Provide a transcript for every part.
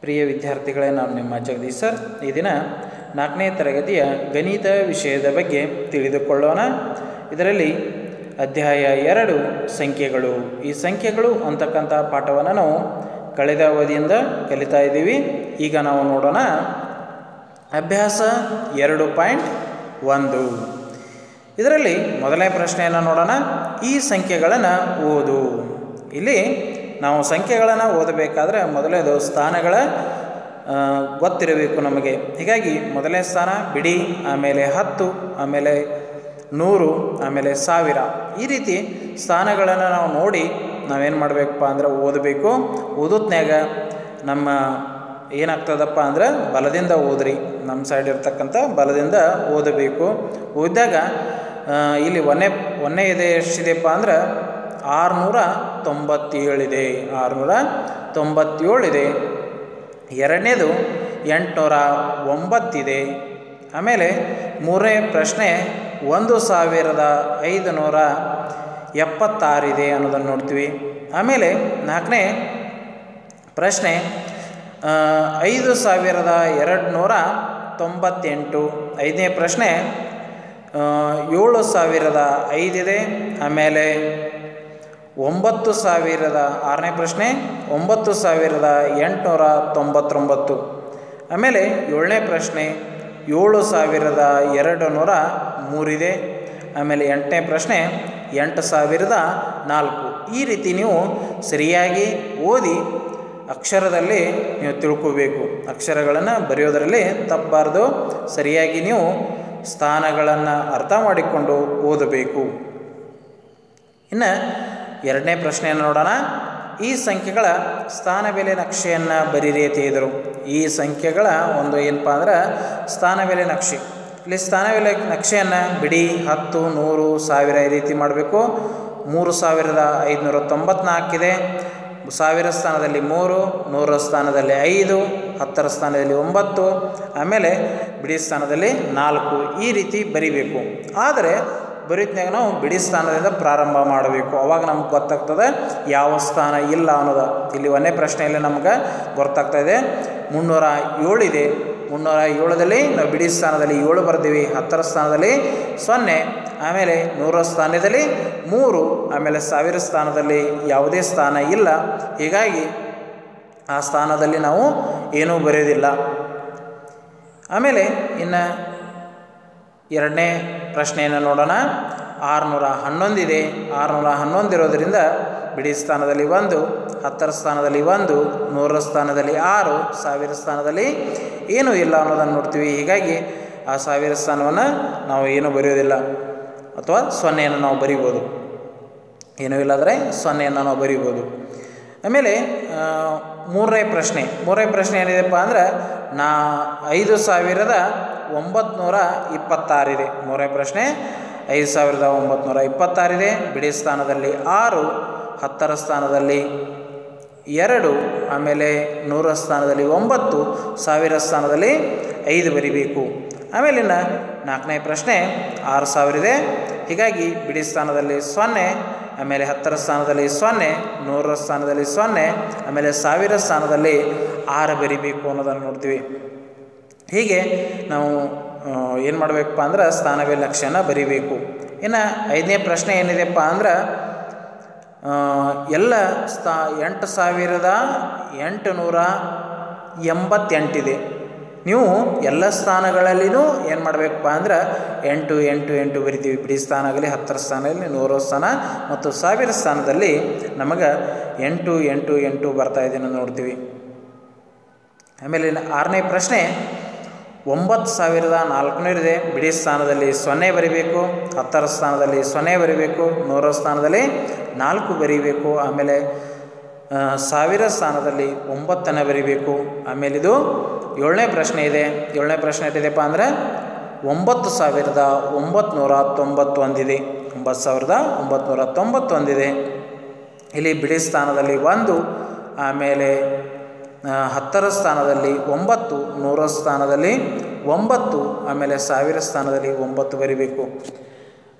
ಪ್ರಿಯ ವಿದ್ಯಾರ್ಥಿಗಳೇ, ನಾನು ನಿಮ್ಮ ಜಗದೀಶ್ ಸರ್. ಈ ದಿನ ನಾಲ್ಕನೇ ತರಗತಿಯ ಗಣಿತ ವಿಷಯದ ಬಗ್ಗೆ ತಿಳಿದುಕೊಳ್ಳೋಣ. ಇದರಲ್ಲಿ ಅಧ್ಯಾಯ ಎರಡು ಸಂಖ್ಯೆಗಳು. ಈ ಸಂಖ್ಯೆಗಳು ಅಂತಕ್ಕಂಥ ಪಾಠವನ್ನು ನಾವು ಕಳೆದ ಅವಧಿಯಿಂದ ಕಲಿತಾ ಇದ್ದೀವಿ. ಈಗ ನಾವು ನೋಡೋಣ. ಅಭ್ಯಾಸ ಎರಡು ಪಾಯಿಂಟ್ ಒಂದು. ಇದರಲ್ಲಿ ಮೊದಲನೇ ಪ್ರಶ್ನೆಯನ್ನು ನೋಡೋಣ. ಈ ಸಂಖ್ಯೆಗಳನ್ನು ಓದು. ಇಲ್ಲಿ ನಾವು ಸಂಖ್ಯೆಗಳನ್ನು ಓದಬೇಕಾದ್ರೆ ಮೊದಲೇದು ಸ್ಥಾನಗಳ ಗೊತ್ತಿರಬೇಕು ನಮಗೆ. ಹೀಗಾಗಿ ಮೊದಲನೇ ಸ್ಥಾನ ಬಿಡಿ, ಆಮೇಲೆ ಹತ್ತು, ಆಮೇಲೆ ನೂರು, ಆಮೇಲೆ ಸಾವಿರ. ಈ ರೀತಿ ಸ್ಥಾನಗಳನ್ನು ನಾವು ನೋಡಿ ನಾವೇನು ಮಾಡಬೇಕಪ್ಪ ಅಂದ್ರೆ ಓದಬೇಕು. ಓದೋತ್ನಾಗ ನಮ್ಮ ಏನಾಗ್ತದಪ್ಪ ಅಂದ್ರೆ ಬಲದಿಂದ ಓದ್ರಿ. ನಮ್ಮ ಸೈಡ್ ಇರ್ತಕ್ಕಂಥ ಬಲದಿಂದ ಓದಬೇಕು. ಓದಿದಾಗ ಇಲ್ಲಿ ಒಂದೇ ಒಂದೇ ಇದೆ ಎಷ್ಟಿದೆಪ್ಪ ಅಂದ್ರೆ ಆರುನೂರ ತೊಂಬತ್ತೇಳಿದೆ ಆರುನೂರ ತೊಂಬತ್ತೇಳಿದೆ ಎರಡನೇದು ಎಂಟುನೂರ ಒಂಬತ್ತಿದೆ ಆಮೇಲೆ ಮೂರನೇ ಪ್ರಶ್ನೆ ಒಂದು ಸಾವಿರದ ಐದು ನೂರ ಎಪ್ಪತ್ತಾರಿದೆ ಅನ್ನೋದನ್ನು ನೋಡ್ತೀವಿ. ಆಮೇಲೆ ನಾಲ್ಕನೇ ಪ್ರಶ್ನೆ ಐದು ಸಾವಿರದ ಎರಡು ನೂರ ತೊಂಬತ್ತೆಂಟು ಐದನೇ ಪ್ರಶ್ನೆ ಏಳು ಸಾವಿರದ ಐದಿದೆ. ಆಮೇಲೆ ಒಂಬತ್ತು ಸಾವಿರದ ಆರನೇ ಪ್ರಶ್ನೆ, ಒಂಬತ್ತು ಸಾವಿರದ ಎಂಟುನೂರ ತೊಂಬತ್ತೊಂಬತ್ತು. ಆಮೇಲೆ ಏಳನೇ ಪ್ರಶ್ನೆ, ಏಳು ಸಾವಿರದ ಎರಡು ನೂರ ಮೂರಿದೆ. ಆಮೇಲೆ ಎಂಟನೇ ಪ್ರಶ್ನೆ, ಎಂಟು ಸಾವಿರದ ನಾಲ್ಕು. ಈ ರೀತಿ ನೀವು ಸರಿಯಾಗಿ ಓದಿ ಅಕ್ಷರದಲ್ಲಿ ನೀವು ತಿಳ್ಕೋಬೇಕು. ಅಕ್ಷರಗಳನ್ನು ಬರೆಯೋದರಲ್ಲಿ ತಪ್ಪಬಾರ್ದು ಸರಿಯಾಗಿ ನೀವು ಸ್ಥಾನಗಳನ್ನು ಅರ್ಥ ಮಾಡಿಕೊಂಡು ಓದಬೇಕು. ಇನ್ನು ಎರಡನೇ ಪ್ರಶ್ನೆಯನ್ನು ನೋಡೋಣ. ಈ ಸಂಖ್ಯೆಗಳ ಸ್ಥಾನ ಬೆಲೆ ನಕ್ಷೆಯನ್ನು ಬರೀರಿ ಅಂತ ಇದ್ದರು ಈ ಸಂಖ್ಯೆಗಳ ಒಂದು ಏನಪ್ಪ ಅಂದ್ರೆ ಸ್ಥಾನ ಬೆಲೆ ನಕ್ಷೆ. ಇಲ್ಲಿ ಸ್ಥಾನ ಬೆಲೆ ನಕ್ಷೆಯನ್ನು ಬಿಡಿ ಹತ್ತು, ನೂರು, ಸಾವಿರ ಈ ರೀತಿ ಮಾಡಬೇಕು. ಮೂರು ಸಾವಿರದ ಐದುನೂರ ತೊಂಬತ್ನಾಲ್ಕಿದೆ ಸಾವಿರ ಸ್ಥಾನದಲ್ಲಿ ಮೂರು, ನೂರ ಸ್ಥಾನದಲ್ಲಿ ಐದು, ಹತ್ತರ ಸ್ಥಾನದಲ್ಲಿ ಒಂಬತ್ತು, ಆಮೇಲೆ ಬಿಡಿ ಸ್ಥಾನದಲ್ಲಿ ನಾಲ್ಕು ಈ ರೀತಿ ಬರಿಬೇಕು. ಆದರೆ ಬರೀತ್ನಾಗ ನಾವು ಬಿಡಿ ಸ್ಥಾನದಿಂದ ಪ್ರಾರಂಭ ಮಾಡಬೇಕು. ಅವಾಗ ನಮ್ಗೆ ಗೊತ್ತಾಗ್ತದೆ ಯಾವ ಸ್ಥಾನ ಇಲ್ಲ ಅನ್ನೋದು. ಇಲ್ಲಿ ಒಂದೇ ಪ್ರಶ್ನೆಯಲ್ಲಿ ನಮ್ಗೆ ಗೊತ್ತಾಗ್ತಾ ಇದೆ. ಮುನ್ನೂರ ಏಳಿದೆ ಮುನ್ನೂರ ಏಳದಲ್ಲಿ ನಾವು ಬಿಡಿ ಸ್ಥಾನದಲ್ಲಿ ಏಳು ಬರ್ತೀವಿ. ಹತ್ತರ ಸ್ಥಾನದಲ್ಲಿ ಸೊನ್ನೆ, ಆಮೇಲೆ ನೂರ ಸ್ಥಾನದಲ್ಲಿ ಮೂರು, ಆಮೇಲೆ ಸಾವಿರ ಸ್ಥಾನದಲ್ಲಿ ಯಾವುದೇ ಸ್ಥಾನ ಇಲ್ಲ. ಹೀಗಾಗಿ ಆ ಸ್ಥಾನದಲ್ಲಿ ನಾವು ಏನೂ ಬರೆಯೋದಿಲ್ಲ ಆಮೇಲೆ ಇನ್ನು ಎರಡನೇ ಪ್ರಶ್ನೆಯನ್ನು ನೋಡೋಣ. ಆರುನೂರ ಹನ್ನೊಂದಿದೆ. ಆರುನೂರ ಹನ್ನೊಂದು ಇರೋದರಿಂದ ಬಿಡಿ ಸ್ಥಾನದಲ್ಲಿ ಒಂದು, ಹತ್ತರ ಸ್ಥಾನದಲ್ಲಿ ಒಂದು ನೂರರ ಸ್ಥಾನದಲ್ಲಿ ಆರು, ಸಾವಿರ ಸ್ಥಾನದಲ್ಲಿ ಏನೂ ಇಲ್ಲ ಅನ್ನೋದನ್ನು ನೋಡ್ತೀವಿ. ಹೀಗಾಗಿ ಆ ಸಾವಿರ ಸ್ಥಾನವನ್ನು ನಾವು ಏನೂ ಬರೆಯೋದಿಲ್ಲ ಅಥವಾ ಸೊನ್ನೆಯನ್ನು ನಾವು ಬರಿಬೋದು. ಏನೂ ಇಲ್ಲಾದರೆ ಸೊನ್ನೆಯನ್ನು ನಾವು ಬರಿಬೋದು. ಆಮೇಲೆ ಮೂರನೇ ಪ್ರಶ್ನೆ. ಮೂರನೇ ಪ್ರಶ್ನೆ ಏನಿದೆಪ್ಪ ಅಂದ್ರೆ ನಾ ಐದು ಸಾವಿರದ ಒಂಬತ್ನೂರ ಇಪ್ಪತ್ತಾರಿದೆ ಮೂರನೇ ಪ್ರಶ್ನೆ, ಐದು ಸಾವಿರದ ಒಂಬತ್ನೂರ ಇಪ್ಪತ್ತಾರಿದೆ ಬಿಡಿ ಸ್ಥಾನದಲ್ಲಿ ಆರು, ಹತ್ತರ ಸ್ಥಾನದಲ್ಲಿ ಎರಡು, ಆಮೇಲೆ ನೂರ ಸ್ಥಾನದಲ್ಲಿ ಒಂಬತ್ತು, ಸಾವಿರ ಸ್ಥಾನದಲ್ಲಿ ಐದು ಬರಿಬೇಕು. ಆಮೇಲಿನ ನಾಲ್ಕನೇ ಪ್ರಶ್ನೆ, ಆರು ಸಾವಿರ ಇದೆ. ಹೀಗಾಗಿ ಬಿಡಿ ಸ್ಥಾನದಲ್ಲಿ ಸೊನ್ನೆ, ಆಮೇಲೆ ಹತ್ತರ ಸ್ಥಾನದಲ್ಲಿ ಸೊನ್ನೆ ನೂರರ ಸ್ಥಾನದಲ್ಲಿ ಸೊನ್ನೆ, ಆಮೇಲೆ ಸಾವಿರ ಸ್ಥಾನದಲ್ಲಿ ಆರು ಬರಿಬೇಕು ಅನ್ನೋದನ್ನು ನೋಡ್ತೀವಿ. ಹೀಗೆ ನಾವು ಏನು ಮಾಡಬೇಕಪ್ಪ ಅಂದ್ರೆ ಸ್ಥಾನವೇ ಲಕ್ಷ್ಯನ ಬರಿಬೇಕು. ಇನ್ನು ಐದನೇ ಪ್ರಶ್ನೆ ಏನಿದೆಪ್ಪ ಅಂದ್ರೆ ಎಲ್ಲ ಸ್ಥಾ ಎಂಟು ಸಾವಿರದ ಎಂಟು ನೂರ ಎಂಬತ್ತೆಂಟಿದೆ. ನೀವು ಎಲ್ಲ ಸ್ಥಾನಗಳಲ್ಲಿನೂ ಏನು ಮಾಡಬೇಕಪ್ಪ ಅಂದ್ರೆ, ಎಂಟು ಎಂಟು ಎಂಟು ಬರಿತೀವಿ. ಬಿಡಿ ಸ್ಥಾನ ಆಗಲಿ ಹತ್ತರ ಸ್ಥಾನದಲ್ಲಿ ನೂರು ಸ್ಥಾನ ಮತ್ತು ಸಾವಿರ ಸ್ಥಾನದಲ್ಲಿ ನಮಗೆ ಎಂಟು ಎಂಟು ಎಂಟು ಬರ್ತಾ ಇದೆ ನೋಡ್ತೀವಿ. ಆಮೇಲೆ ಆರನೇ ಪ್ರಶ್ನೆ ಒಂಬತ್ತು ಸಾವಿರದ ನಾಲ್ಕುನೂರಿದೆ. ಬಿಡಿ ಸ್ಥಾನದಲ್ಲಿ ಸೊನ್ನೆ ಬರಿಬೇಕು, ಹತ್ತರ ಸ್ಥಾನದಲ್ಲಿ ಸೊನ್ನೆ ಬರಿಬೇಕು ನೂರ ಸ್ಥಾನದಲ್ಲಿ ನಾಲ್ಕು ಬರಿಬೇಕು, ಆಮೇಲೆ ಸಾವಿರ ಸ್ಥಾನದಲ್ಲಿ ಒಂಬತ್ತನ್ನು ಬರಿಬೇಕು. ಆಮೇಲೆ ಇದು ಏಳನೇ ಪ್ರಶ್ನೆ ಇದೆ. ಏಳನೇ ಪ್ರಶ್ನೆ ಎಷ್ಟಿದೆಪ್ಪ ಅಂದರೆ ಒಂಬತ್ತು ಸಾವಿರದ ಒಂಬತ್ನೂರ ತೊಂಬತ್ತೊಂದಿದೆ. ಒಂಬತ್ತು ಸಾವಿರದ ಒಂಬತ್ನೂರ ತೊಂಬತ್ತೊಂದಿದೆ. ಇಲ್ಲಿ ಬಿಡಿ ಸ್ಥಾನದಲ್ಲಿ ಒಂದು, ಆಮೇಲೆ ಹತ್ತರ ಸ್ಥಾನದಲ್ಲಿ ಒಂಬತ್ತು, ನೂರ ಸ್ಥಾನದಲ್ಲಿ ಒಂಬತ್ತು, ಆಮೇಲೆ ಸಾವಿರ ಸ್ಥಾನದಲ್ಲಿ ಒಂಬತ್ತು ಬರಿಬೇಕು.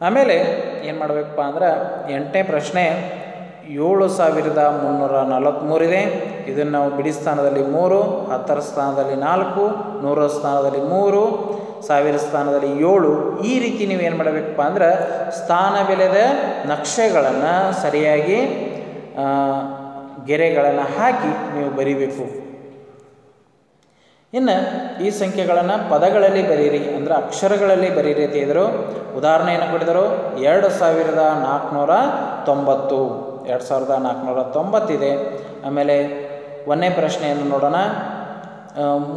ಆಮೇಲೆ ಏನು ಮಾಡಬೇಕಪ್ಪ ಅಂದ್ರೆ ಎಂಟನೇ ಪ್ರಶ್ನೆ, ಏಳು ಸಾವಿರದ ಮುನ್ನೂರ ನಲವತ್ತ್ಮೂರಿದೆ ಇದನ್ನು ನಾವು ಬಿಡಿ ಸ್ಥಾನದಲ್ಲಿ ಮೂರು, ಹತ್ತರ ಸ್ಥಾನದಲ್ಲಿ ನಾಲ್ಕು, ನೂರ ಸ್ಥಾನದಲ್ಲಿ ಮೂರು, ಸಾವಿರ ಸ್ಥಾನದಲ್ಲಿ ಏಳು. ಈ ರೀತಿ ನೀವು ಏನು ಮಾಡಬೇಕಪ್ಪ ಅಂದ್ರೆ ಸ್ಥಾನ ಬೆಲೆದ ನಕ್ಷೆಗಳನ್ನು ಸರಿಯಾಗಿ ಗೆರೆಗಳನ್ನು ಹಾಕಿ ನೀವು ಬರಿಬೇಕು. ಇನ್ನು ಈ ಸಂಖ್ಯೆಗಳನ್ನು ಪದಗಳಲ್ಲಿ ಬರೀರಿ ಅಂದರೆ ಅಕ್ಷರಗಳಲ್ಲಿ ಬರೀರಿ ಅಂತ ಹೇಳಿದರು. ಉದಾಹರಣೆಯನ್ನು ಕೊಟ್ಟಿದ್ದರು ಎರಡು ಸಾವಿರದ ನಾಲ್ಕುನೂರ ತೊಂಬತ್ತು. ಎರಡು ಸಾವಿರದ ನಾಲ್ಕುನೂರ ತೊಂಬತ್ತಿದೆ. ಆಮೇಲೆ ಒಂದನೇ ಪ್ರಶ್ನೆಯನ್ನು ನೋಡೋಣ.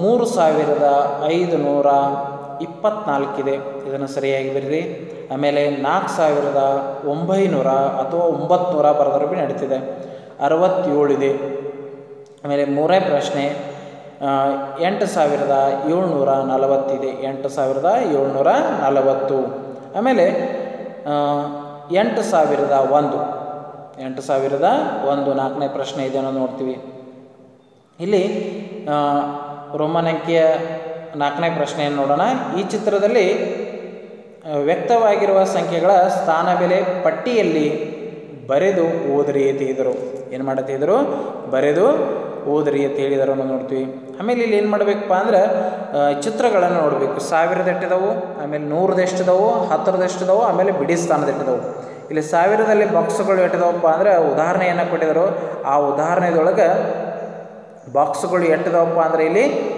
ಮೂರು ಸಾವಿರದ ಐದು ನೂರ ಇಪ್ಪತ್ತ್ನಾಲ್ಕಿದೆ ಇದನ್ನು ಸರಿಯಾಗಿ ಬರೀರಿ. ಆಮೇಲೆ ನಾಲ್ಕು ಸಾವಿರದ ಒಂಬೈನೂರ ಅಥವಾ ಒಂಬತ್ತು ನೂರ ಬರೆದ್ರೂ ನಡೀತಿದೆ. ಅರವತ್ತೇಳಿದೆ. ಆಮೇಲೆ ಮೂರನೇ ಪ್ರಶ್ನೆ ಎಂಟು ಸಾವಿರದ ಏಳ್ನೂರ ನಲವತ್ತಿದೆ. ಎಂಟು ಸಾವಿರದ ಏಳ್ನೂರ ನಲವತ್ತು. ಆಮೇಲೆ ಎಂಟು ಸಾವಿರದ ಒಂದು. ಎಂಟು ಸಾವಿರದ ಒಂದು ನಾಲ್ಕನೇ ಪ್ರಶ್ನೆ ಇದೆ ಅನ್ನೋದು ನೋಡ್ತೀವಿ. ಇಲ್ಲಿ ರೋಮನ್ ಅಂಕಿಯ ನಾಲ್ಕನೇ ಪ್ರಶ್ನೆಯನ್ನು ನೋಡೋಣ. ಈ ಚಿತ್ರದಲ್ಲಿ ವ್ಯಕ್ತವಾಗಿರುವ ಸಂಖ್ಯೆಗಳ ಸ್ಥಾನ ಬೆಲೆ ಪಟ್ಟಿಯಲ್ಲಿ ಬರೆದು ಓದ್ರಿ ಅಂತ ಹೇಳಿದರು. ಏನು ಮಾಡತ್ತಿದ್ರು ಬರೆದು ಓದ್ರಿ ಅಂತ ಹೇಳಿದರು ಅನ್ನೋದು ನೋಡ್ತೀವಿ. ಆಮೇಲೆ ಇಲ್ಲಿ ಏನು ಮಾಡಬೇಕಪ್ಪ ಅಂದ್ರೆ ಚಿತ್ರಗಳನ್ನು ನೋಡಬೇಕು. ಸಾವಿರದ ಎಷ್ಟಿದಾವು? ಆಮೇಲೆ ನೂರದ್ದು ಎಷ್ಟಿದಾವು? ಆಮೇಲೆ ಬಿಡಿ ಸ್ಥಾನದ ಎಷ್ಟಿದಾವು? ಇಲ್ಲಿ ಸಾವಿರದಲ್ಲಿ ಬಾಕ್ಸ್ಗಳು ಎಟ್ಟಿದಾವಪ್ಪ ಅಂದ್ರೆ, ಉದಾಹರಣೆಯನ್ನು ಕೊಟ್ಟಿದ್ದರು. ಆ ಉದಾಹರಣೆದೊಳಗೆ ಬಾಕ್ಸ್ಗಳು ಎಟ್ಟಿದವಪ್ಪ ಅಂದರೆ ಇಲ್ಲಿ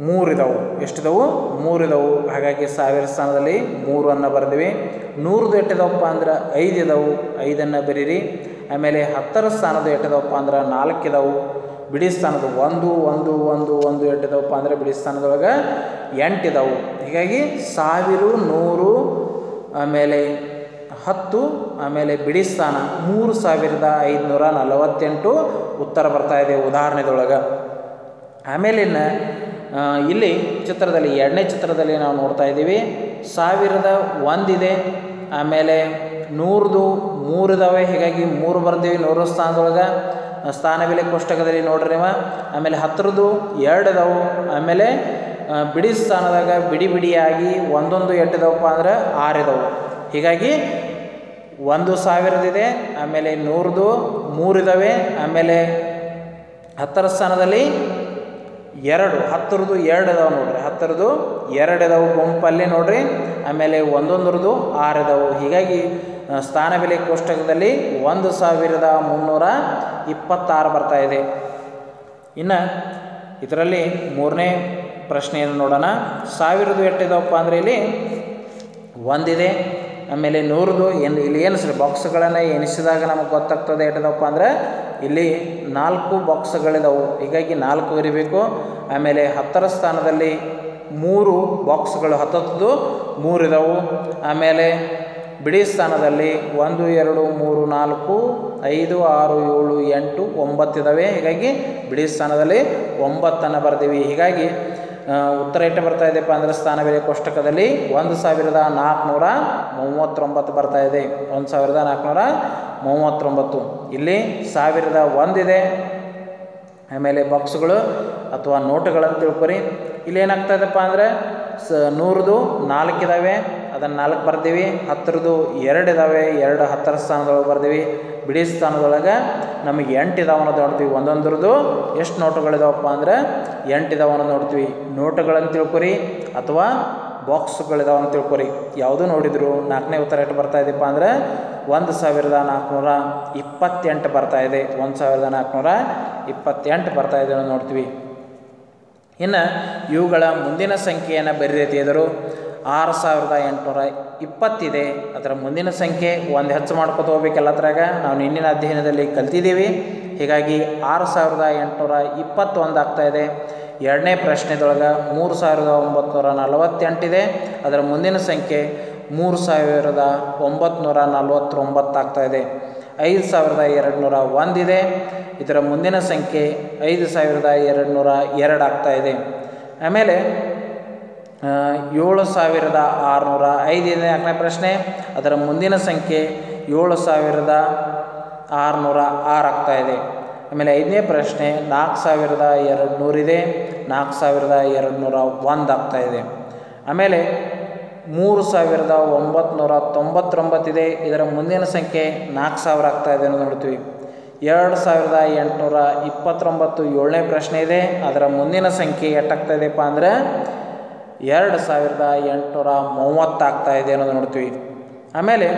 ಮೂರಿದಾವು. ಎಷ್ಟಿದವು? ಮೂರಿದವು. ಹಾಗಾಗಿ ಸಾವಿರ ಸ್ಥಾನದಲ್ಲಿ ಮೂರನ್ನು ಬರೆದಿವಿ. ನೂರದು ಎಟ್ಟಿದವಪ್ಪ ಅಂದ್ರೆ ಐದು ಇದಾವು ಐದನ್ನು ಬರೀರಿ. ಆಮೇಲೆ ಹತ್ತರ ಸ್ಥಾನದ ಎಟ್ಟಿದವಪ್ಪ ಅಂದ್ರೆ ನಾಲ್ಕು ಇದಾವು ಬಿಡಿ ಸ್ಥಾನದ ಒಂದು ಒಂದು ಒಂದು ಒಂದು ಎಟ್ಟಿದವಪ್ಪ ಅಂದರೆ ಬಿಡಿ ಸ್ಥಾನದೊಳಗೆ ಎಂಟಿದಾವು. ಹೀಗಾಗಿ ಸಾವಿರ, ನೂರು, ಆಮೇಲೆ ಹತ್ತು, ಆಮೇಲೆ ಬಿಡಿ ಸ್ಥಾನ ಮೂರು ಸಾವಿರದ ಐದುನೂರ ನಲವತ್ತೆಂಟು ಉತ್ತರ ಬರ್ತಾ ಇದೆ ಉದಾಹರಣೆದೊಳಗೆ. ಆಮೇಲಿನ ಇಲ್ಲಿ ಚಿತ್ರದಲ್ಲಿ, ಎರಡನೇ ಚಿತ್ರದಲ್ಲಿ ನಾವು ನೋಡ್ತಾ ಇದ್ದೀವಿ. ಸಾವಿರದ ಒಂದಿದೆ, ಆಮೇಲೆ ನೂರದು ಮೂರು ಇದಾವೆ ಹೀಗಾಗಿ ಮೂರು ಬರ್ದೀವಿ ನೂರು ಸ್ಥಾನದೊಳಗೆ. ಸ್ಥಾನ ಬೆಲೆ ಕೋಷ್ಟಕದಲ್ಲಿ ನೋಡ್ರಿ ನೀವು. ಆಮೇಲೆ ಹತ್ತಿರದು ಎರಡು ಇದಾವೆ ಆಮೇಲೆ ಬಿಡಿ ಸ್ಥಾನದಾಗ ಬಿಡಿ ಬಿಡಿಯಾಗಿ ಒಂದೊಂದು ಎಟ್ಟಿದಾವಪ್ಪ ಅಂದ್ರೆ ಆರು ಇದಾವೆ ಹೀಗಾಗಿ ಒಂದು ಸಾವಿರದಿದೆ, ಆಮೇಲೆ ನೂರದು ಮೂರಿದಾವೆ, ಆಮೇಲೆ ಹತ್ತರ ಸ್ಥಾನದಲ್ಲಿ ಎರಡು ಹತ್ತರದು ಎರಡು ಇದಾವೆ ನೋಡ್ರಿ. ಹತ್ತರದು ಎರಡು ಇದಾವೆ ಗುಂಪಲ್ಲಿ ನೋಡ್ರಿ. ಆಮೇಲೆ ಒಂದೊಂದರದು ಆರು ಇದಾವೆ ಹೀಗಾಗಿ ಸ್ಥಾನ ಬೆಲೆ ಕೋಷ್ಟಕದಲ್ಲಿ ಒಂದು ಸಾವಿರದ ಮುನ್ನೂರ ಇಪ್ಪತ್ತಾರು ಬರ್ತಾ ಇದೆ. ಇನ್ನು ಇದರಲ್ಲಿ ಮೂರನೇ ಪ್ರಶ್ನೆಯನ್ನು ನೋಡೋಣ. ಸಾವಿರದ ಎಟ್ಟಿದವಪ್ಪ ಅಂದರೆ ಇಲ್ಲಿ ಒಂದಿದೆ. ಆಮೇಲೆ ನೂರದು ಏನು ಇಲ್ಲಿ ಎನಿಸ್ರಿ ಬಾಕ್ಸ್ಗಳನ್ನು ಎನಿಸಿದಾಗ ನಮಗೆ ಗೊತ್ತಾಗ್ತದೆ ಎಷ್ಟಿದಾವಪ್ಪ ಅಂದರೆ ಇಲ್ಲಿ ನಾಲ್ಕು ಬಾಕ್ಸ್ಗಳಿದಾವೆ ಹೀಗಾಗಿ ನಾಲ್ಕು ಇರಬೇಕು. ಆಮೇಲೆ ಹತ್ತರ ಸ್ಥಾನದಲ್ಲಿ ಮೂರು ಬಾಕ್ಸ್ಗಳು ಹತ್ತದ್ದು ಮೂರು ಇದಾವೆ. ಆಮೇಲೆ ಬಿಡಿ ಸ್ಥಾನದಲ್ಲಿ ಒಂದು, ಎರಡು, ಮೂರು, ನಾಲ್ಕು, ಐದು, ಆರು, ಏಳು, ಎಂಟು, ಒಂಬತ್ತು ಇದ್ದಾವೆ ಹೀಗಾಗಿ ಬಿಡಿ ಸ್ಥಾನದಲ್ಲಿ ಒಂಬತ್ತನ್ನು ಬರ್ತೀವಿ ಹೀಗಾಗಿ ಉತ್ತರ ಎಷ್ಟು ಬರ್ತಾ ಇದೆಯಪ್ಪ ಅಂದರೆ ಸ್ಥಾನ ಬೆಲೆ ಕೋಷ್ಟಕದಲ್ಲಿ ಒಂದು ಸಾವಿರದ ನಾಲ್ಕುನೂರ ಮೂವತ್ತೊಂಬತ್ತು ಬರ್ತಾ ಇದೆ. ಒಂದು ಸಾವಿರದ ನಾಲ್ಕುನೂರ ಮೂವತ್ತೊಂಬತ್ತು. ಇಲ್ಲಿ ಸಾವಿರದ ಒಂದಿದೆ. ಆಮೇಲೆ ಬಾಕ್ಸ್ಗಳು ಅಥವಾ ನೋಟುಗಳನ್ನು ತಿಳ್ಕೊರಿ. ಇಲ್ಲಿ ಏನಾಗ್ತಾ ಇದೆಪ್ಪ ಅಂದರೆ ಸ ನೂರದು ನಾಲ್ಕು ಇದ್ದಾವೆ ಅದನ್ನು ನಾಲ್ಕು ಬರ್ತೀವಿ. ಹತ್ತರದು ಎರಡು ಇದ್ದಾವೆ ಎರಡು ಹತ್ತರ ಸ್ಥಾನದೊಳಗೆ ಬರ್ತೀವಿ. ಬಿಡಿ ಸ್ಥಾನದೊಳಗೆ ನಮಗೆ ಎಂಟು ಇದಾವೆ ಅನ್ನೋದು ನೋಡ್ತೀವಿ. ಒಂದೊಂದ್ರದ್ದು ಎಷ್ಟು ನೋಟುಗಳಿದಾವಪ್ಪ ಅಂದ್ರೆ ಎಂಟು ಇದಾವೆ ಅನ್ನೋದು ನೋಡ್ತೀವಿ. ನೋಟುಗಳನ್ನು ತಿಳ್ಕೊರಿ ಅಥವಾ ಬಾಕ್ಸ್ಗಳಿದಾವೆ ಅಂತ ತಿಳ್ಕೊರಿ. ಯಾವುದು ನೋಡಿದ್ರು ನಾಲ್ಕನೇ ಉತ್ತರ ಎಷ್ಟು ಬರ್ತಾ ಇದೆಯಪ್ಪ ಅಂದರೆ ಒಂದು ಸಾವಿರದ ನಾಲ್ಕುನೂರ ಇಪ್ಪತ್ತೆಂಟು ಬರ್ತಾ ಇದೆ. ಒಂದು ಸಾವಿರದ ನಾಲ್ಕುನೂರ ಇಪ್ಪತ್ತೆಂಟು ಬರ್ತಾ ಇದೆ ಅನ್ನೋದು ನೋಡ್ತೀವಿ. ಇನ್ನು ಇವುಗಳ ಮುಂದಿನ ಸಂಖ್ಯೆಯನ್ನು ಬರೀತಿ ಎದರು ಆರು ಸಾವಿರದ ಎಂಟುನೂರ ಇಪ್ಪತ್ತಿದೆ. ಅದರ ಮುಂದಿನ ಸಂಖ್ಯೆ ಒಂದು ಹೆಚ್ಚು ಮಾಡ್ಕೊತ ಹೋಗ್ಬೇಕೆಲ್ಲದ್ರಾಗ ನಾವು ನಿನ್ನಿನ ಅಧ್ಯಯನದಲ್ಲಿ ಕಲ್ತಿದ್ದೀವಿ. ಹೀಗಾಗಿ ಆರು ಸಾವಿರದ ಎಂಟುನೂರ ಇಪ್ಪತ್ತೊಂದು ಆಗ್ತಾಯಿದೆ ಎರಡನೇ ಪ್ರಶ್ನೆದೊಳಗೆ ಮೂರು ಸಾವಿರದ ಒಂಬತ್ತು ನಲವತ್ತೆಂಟಿದೆ. ಅದರ ಮುಂದಿನ ಸಂಖ್ಯೆ ಮೂರು ಸಾವಿರದ ಒಂಬತ್ತು ನಲವತ್ತೊಂಬತ್ತು ಆಗ್ತಾ ಇದೆ. ಐದು ಸಾವಿರದ ಎರಡುನೂರ ಒಂದಿದೆ. ಇದರ ಮುಂದಿನ ಸಂಖ್ಯೆ ಐದು ಸಾವಿರದ ಎರಡು ಆಗ್ತಾ ಇದೆ. ಆಮೇಲೆ ಆ, ಏಳು ಸಾವಿರದ ಆರುನೂರ ಐದನೇ ನಾಲ್ಕನೇ ಪ್ರಶ್ನೆ ಅದರ ಮುಂದಿನ ಸಂಖ್ಯೆ ಏಳು ಸಾವಿರದ ಆರುನೂರ ಆರು ಆಗ್ತಾ ಇದೆ. ಆಮೇಲೆ ಐದನೇ ಪ್ರಶ್ನೆ, ನಾಲ್ಕು ಸಾವಿರದ ಎರಡು ನೂರಿದೆ, ನಾಲ್ಕು ಸಾವಿರದ ಎರಡು ನೂರ ಒಂದು ಆಗ್ತಾ ಇದೆ. ಆಮೇಲೆ ಮೂರು ಸಾವಿರದ ಒಂಬತ್ತುನೂರ ತೊಂಬತ್ತೊಂಬತ್ತಿದೆ. ಇದರ ಮುಂದಿನ ಸಂಖ್ಯೆ ನಾಲ್ಕು ಸಾವಿರ ಆಗ್ತಾ ಇದೆ ಅನ್ನೋದು ನೋಡ್ತೀವಿ. ಎರಡು ಸಾವಿರದ ಎಂಟುನೂರ ಇಪ್ಪತ್ತೊಂಬತ್ತು ಏಳನೇ ಪ್ರಶ್ನೆ ಇದೆ. ಅದರ ಮುಂದಿನ ಸಂಖ್ಯೆ ಎಟ್ಟಾಗ್ತಾ ಇದೆಯಪ್ಪ ಅಂದರೆ ಎರಡು ಸಾವಿರದ ಎಂಟುನೂರ ಮೂವತ್ತಾಗ್ತಾ ಇದೆ ಅನ್ನೋದು ನೋಡ್ತೀವಿ. ಆಮೇಲೆ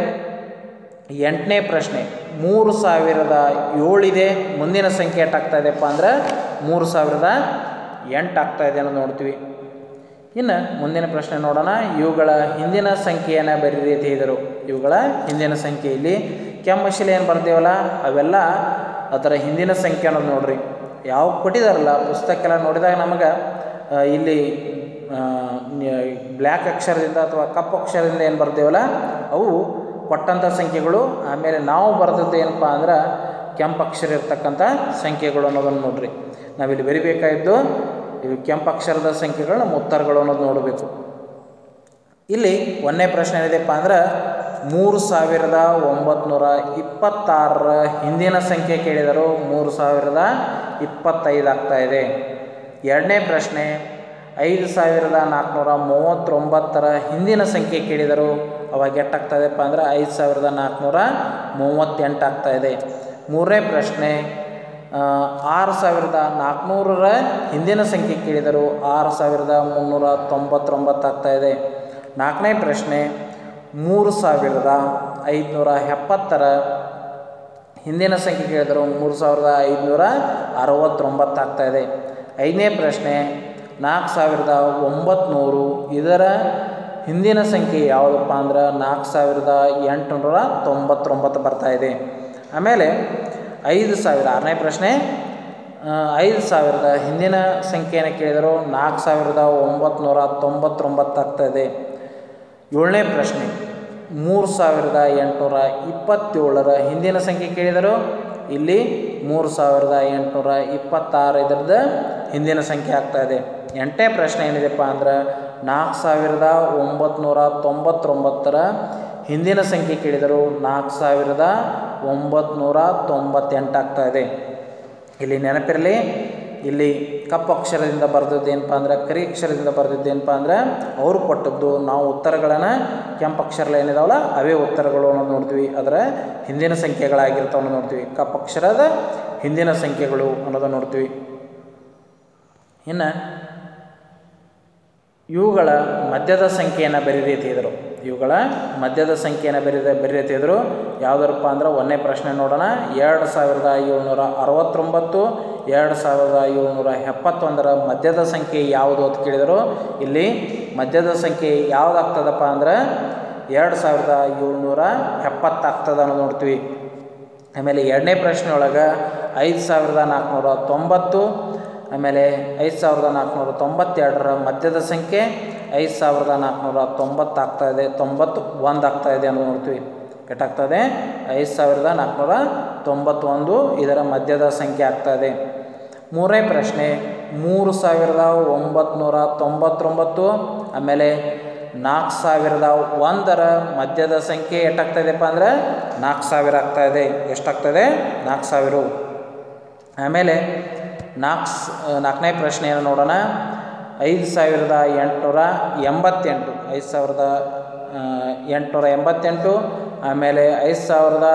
ಎಂಟನೇ ಪ್ರಶ್ನೆ, ಮೂರು ಸಾವಿರದ ಏಳಿದೆ, ಮುಂದಿನ ಸಂಖ್ಯೆ ಎಷ್ಟಾಗ್ತಾ ಇದೆಯಪ್ಪ ಅಂದರೆ ಮೂರು ಸಾವಿರದ ಎಂಟು ಆಗ್ತಾ ಇದೆ ಅನ್ನೋದು ನೋಡ್ತೀವಿ. ಇನ್ನು ಮುಂದಿನ ಪ್ರಶ್ನೆ ನೋಡೋಣ. ಇವುಗಳ ಹಿಂದಿನ ಸಂಖ್ಯೆಯನ್ನು ರೀತಿ ಇದ್ದರು ಇವುಗಳ ಹಿಂದಿನ ಸಂಖ್ಯೆ ಇಲ್ಲಿ ಕೆಮ್ಮಶಿಲೆ ಏನು ಬರ್ತೀವಲ್ಲ ಅವೆಲ್ಲ ಅದರ ಹಿಂದಿನ ಸಂಖ್ಯೆ ಅನ್ನೋದು ನೋಡ್ರಿ. ಯಾವ ಕೊಟ್ಟಿದಾರಲ್ಲ ಪುಸ್ತಕ ಎಲ್ಲ ನೋಡಿದಾಗ ನಮಗೆ ಇಲ್ಲಿ ಬ್ಲ್ಯಾಕ್ ಅಕ್ಷರದಿಂದ ಅಥವಾ ಕಪ್ಪು ಅಕ್ಷರದಿಂದ ಏನು ಬರ್ತೀವಲ್ಲ, ಅವು ಕೊಟ್ಟಂಥ ಸಂಖ್ಯೆಗಳು, ಆಮೇಲೆ ನಾವು ಬರೆದದ್ದು ಏನಪ್ಪ ಅಂದ್ರೆ ಕೆಂಪು ಅಕ್ಷರ ಇರ್ತಕ್ಕಂಥ ಸಂಖ್ಯೆಗಳು ಅನ್ನೋದನ್ನು ನೋಡ್ರಿ. ನಾವಿಲ್ಲಿ ಬರಿಬೇಕಾಯಿದ್ದು ಇವು ಕೆಂಪು ಅಕ್ಷರದ ಸಂಖ್ಯೆಗಳು, ನಮ್ಮ ಉತ್ತರಗಳು ಅನ್ನೋದು ನೋಡಬೇಕು. ಇಲ್ಲಿ ಒಂದನೇ ಪ್ರಶ್ನೆ ಏನಿದೆಪ್ಪ ಅಂದ್ರೆ, ಮೂರು ಸಾವಿರದ ಒಂಬತ್ನೂರ ಇಪ್ಪತ್ತಾರರ ಹಿಂದಿನ ಸಂಖ್ಯೆ ಕೇಳಿದರು, ಮೂರು ಸಾವಿರದ ಇಪ್ಪತ್ತೈದು ಆಗ್ತಾ ಇದೆ. ಎರಡನೇ ಪ್ರಶ್ನೆ ಐದು ಸಾವಿರದ ನಾಲ್ಕುನೂರ ಮೂವತ್ತೊಂಬತ್ತರ ಹಿಂದಿನ ಸಂಖ್ಯೆ ಕೇಳಿದರು ಅವಾಗ ಎಟ್ಟಾಗ್ತಾಯಿದೆಪ್ಪ ಅಂದರೆ ಐದು ಸಾವಿರದ ನಾಲ್ಕುನೂರ ಮೂವತ್ತೆಂಟು ಆಗ್ತಾ ಇದೆ ಮೂರನೇ ಪ್ರಶ್ನೆ ಆರು ಸಾವಿರದ ನಾಲ್ಕುನೂರರ ಹಿಂದಿನ ಸಂಖ್ಯೆ ಕೇಳಿದರು ಆರು ಸಾವಿರದ ಮುನ್ನೂರ ತೊಂಬತ್ತೊಂಬತ್ತು ಆಗ್ತಾ ಇದೆ ನಾಲ್ಕನೇ ಪ್ರಶ್ನೆ, ಮೂರು ಸಾವಿರದ ಐದುನೂರ ಎಪ್ಪತ್ತರ ಹಿಂದಿನ ಸಂಖ್ಯೆ ಕೇಳಿದರು ಮೂರು ಸಾವಿರದ ಐದುನೂರ ಅರವತ್ತೊಂಬತ್ತು ಆಗ್ತಾ ಇದೆ ಐದನೇ ಪ್ರಶ್ನೆ ನಾಲ್ಕು ಸಾವಿರದ ಒಂಬತ್ನೂರು ಇದರ ಹಿಂದಿನ ಸಂಖ್ಯೆ ಯಾವುದಪ್ಪ ಅಂದ್ರೆ ನಾಲ್ಕು ಸಾವಿರದ ಎಂಟುನೂರ ತೊಂಬತ್ತೊಂಬತ್ತು ಬರ್ತಾ ಇದೆ. ಆಮೇಲೆ ಐದು ಸಾವಿರ, ಆರನೇ ಪ್ರಶ್ನೆ ಐದು ಸಾವಿರದ ಹಿಂದಿನ ಸಂಖ್ಯೆಯನ್ನು ಕೇಳಿದರು ನಾಲ್ಕು ಸಾವಿರದ ಒಂಬತ್ನೂರ ತೊಂಬತ್ತೊಂಬತ್ತು ಆಗ್ತಾ ಇದೆ. ಏಳನೇ ಪ್ರಶ್ನೆ, ಮೂರು ಸಾವಿರದ ಎಂಟುನೂರ ಇಪ್ಪತ್ತೇಳರ ಹಿಂದಿನ ಸಂಖ್ಯೆ ಕೇಳಿದರು ಇಲ್ಲಿ ಮೂರು ಸಾವಿರದ ಎಂಟುನೂರ ಇಪ್ಪತ್ತಾರು ಇದರದ ಹಿಂದಿನ ಸಂಖ್ಯೆ ಆಗ್ತಾ ಇದೆ. ಎಂಟನೇ ಪ್ರಶ್ನೆ ಏನಿದೆಪ್ಪ ಅಂದ್ರೆ ನಾಲ್ಕು ಸಾವಿರದ ಒಂಬತ್ನೂರ ತೊಂಬತ್ತೊಂಬತ್ತರ ಹಿಂದಿನ ಸಂಖ್ಯೆ ಕೇಳಿದರು ನಾಲ್ಕು ಸಾವಿರದ ಒಂಬತ್ನೂರ ತೊಂಬತ್ತೆಂಟು ಆಗ್ತಾ ಇದೆ. ಇಲ್ಲಿ ನೆನಪಿರಲಿ, ಇಲ್ಲಿ ಕಪ್ಪು ಅಕ್ಷರದಿಂದ ಬರೆದದ್ದು ಏನಪ್ಪ ಅಂದ್ರೆ, ಕರಿ ಅಕ್ಷರದಿಂದ ಬರೆದಿದ್ದು ಏನಪ್ಪ ಅಂದ್ರೆ, ಅವರು ಕೊಟ್ಟದ್ದು, ನಾವು ಉತ್ತರಗಳನ್ನು ಕೆಂಪು ಅಕ್ಷರಗಳು ಏನಿದಾವಲ್ಲ, ಅವೇ ಉತ್ತರಗಳು ಅನ್ನೋದು ನೋಡ್ತೀವಿ. ಅದರ ಹಿಂದಿನ ಸಂಖ್ಯೆಗಳಾಗಿರ್ತಾವೆ ನೋಡ್ತೀವಿ. ಕಪ್ಪು ಅಕ್ಷರದ ಹಿಂದಿನ ಸಂಖ್ಯೆಗಳು ಅನ್ನೋದನ್ನು ನೋಡ್ತೀವಿ. ಇನ್ನು ಇವುಗಳ ಮಧ್ಯದ ಸಂಖ್ಯೆಯನ್ನು ಬರೀತಿದ್ರು ಇವುಗಳ ಮಧ್ಯದ ಸಂಖ್ಯೆಯನ್ನು ಬರೀದ ಬರೀತಿದ್ರು ಯಾವುದರಪ್ಪ ಅಂದ್ರೆ ಒಂದನೇ ಪ್ರಶ್ನೆ ನೋಡೋಣ. ಎರಡು ಸಾವಿರದ ಏಳ್ನೂರ ಅರವತ್ತೊಂಬತ್ತು, ಎರಡು ಸಾವಿರದ ಏಳ್ನೂರ ಎಪ್ಪತ್ತೊಂದರ ಮಧ್ಯದ ಸಂಖ್ಯೆ ಯಾವುದು ಅಂತ ಕೇಳಿದರು. ಇಲ್ಲಿ ಮಧ್ಯದ ಸಂಖ್ಯೆ ಯಾವುದಾಗ್ತದಪ್ಪ ಅಂದ್ರೆ ಎರಡು ಸಾವಿರದ ಏಳ್ನೂರ ಎಪ್ಪತ್ತಾಗ್ತದ ನೋಡ್ತೀವಿ. ಆಮೇಲೆ ಎರಡನೇ ಪ್ರಶ್ನೆ ಒಳಗೆ ಐದು ಸಾವಿರದ ನಾಲ್ಕುನೂರ ತೊಂಬತ್ತು ಆಮೇಲೆ ಐದು ಸಾವಿರದ ನಾಲ್ಕುನೂರ ತೊಂಬತ್ತೆರಡರ ಮಧ್ಯದ ಸಂಖ್ಯೆ ಐದು ಸಾವಿರದ ನಾಲ್ಕುನೂರ ತೊಂಬತ್ತು ಆಗ್ತಾ ಇದೆ, ತೊಂಬತ್ತು ಒಂದು ಆಗ್ತಾ ಇದೆ ಅನ್ನೋದು ನೋಡ್ತೀವಿ. ಕೆಟ್ಟಾಗ್ತದೆ. ಐದು ಸಾವಿರದ ನಾಲ್ಕುನೂರ ತೊಂಬತ್ತೊಂದು ಇದರ ಮಧ್ಯದ ಸಂಖ್ಯೆ ಆಗ್ತಾ ಇದೆ. ಮೂರನೇ ಪ್ರಶ್ನೆ, ಮೂರು ಸಾವಿರದ ಒಂಬತ್ನೂರ ತೊಂಬತ್ತೊಂಬತ್ತು, ಆಮೇಲೆ ನಾಲ್ಕು ಸಾವಿರದ ಒಂದರ ಮಧ್ಯದ ಸಂಖ್ಯೆ ಎಷ್ಟಾಗ್ತಾ ಅಂದರೆ ನಾಲ್ಕು ಸಾವಿರ ಆಗ್ತಾಯಿದೆ ಎಷ್ಟಾಗ್ತದೆ ನಾಲ್ಕು ಸಾವಿರ. ಆಮೇಲೆ ನಾಲ್ಕು ನಾಲ್ಕನೇ ಪ್ರಶ್ನೆಯನ್ನು ನೋಡೋಣ. ಐದು ಸಾವಿರದ ಎಂಟುನೂರ ಎಂಬತ್ತೆಂಟು. ಐದು ಸಾವಿರದ ಎಂಟುನೂರ ಎಂಬತ್ತೆಂಟು, ಆಮೇಲೆ ಐದು ಸಾವಿರದ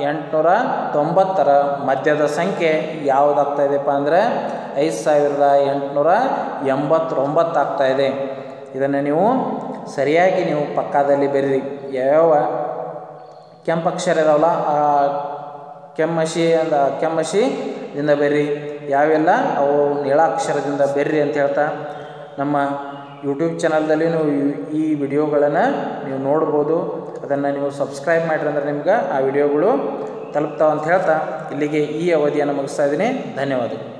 ಎಂಟುನೂರ ತೊಂಬತ್ತರ ಮಧ್ಯದ ಸಂಖ್ಯೆ ಯಾವುದಾಗ್ತಾ ಇದೆಯಪ್ಪ ಅಂದರೆ ಐದು ಸಾವಿರದ ಎಂಟುನೂರ ಎಂಬತ್ತೊಂಬತ್ತಾಗ್ತಾ ಇದೆ. ಇದನ್ನು ನೀವು ಸರಿಯಾಗಿ ನೀವು ಪಕ್ಕದಲ್ಲಿ ಬರೀರಿ. ಯಾವ್ಯಾವ? ಕೆಂಪಕ್ಷರ ಇದಾವಲ್ಲ ಕೆಮ್ಮಶಿ ಅಂದ ಕೆಮ್ಮಶಿದಿಂದ ಬೆರ್ರಿ. ಯಾವೆಲ್ಲ? ಅವು ನೀಳಾಕ್ಷರದಿಂದ ಬೆರ್ರಿ ಅಂತ ಹೇಳ್ತಾ ನಮ್ಮ ಯೂಟ್ಯೂಬ್ ಚಾನಲ್ದಲ್ಲಿ ನೀವು ಈ- ವಿಡಿಯೋಗಳನ್ನು ನೀವು ನೋಡ್ಬೋದು. ಅದನ್ನು ನೀವು ಸಬ್ಸ್ಕ್ರೈಬ್ ಮಾಡಿರಿ ಅಂದ್ರೆ ನಿಮ್ಗೆ ಆ ವಿಡಿಯೋಗಳು ತಲುಪ್ತಾವಂತ ಹೇಳ್ತಾ ಇಲ್ಲಿಗೆ ಈ ಅವಧಿಯನ್ನು ಮುಗಿಸ್ತಾ ಇದ್ದೀನಿ. ಧನ್ಯವಾದಗಳು.